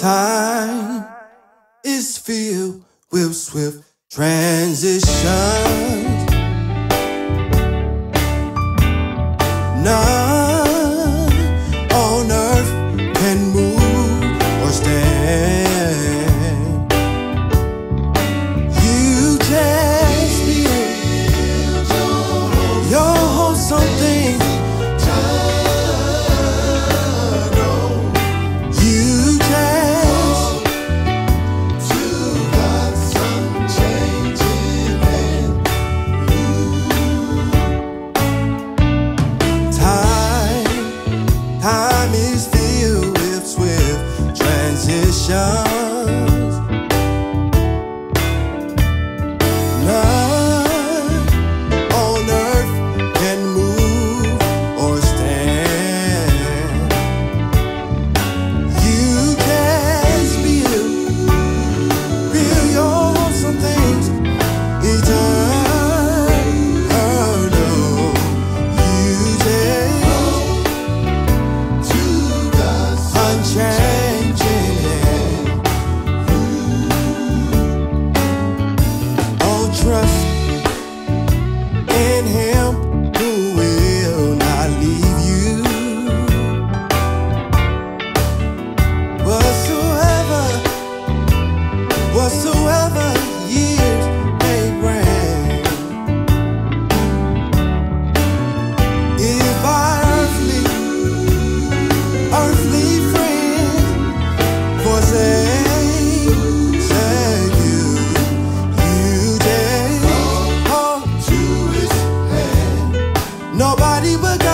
time is filled with swift transition. passion body but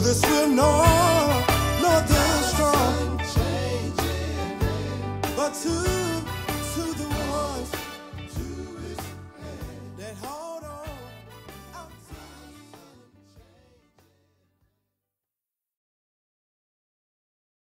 this will not, know there's strong. But to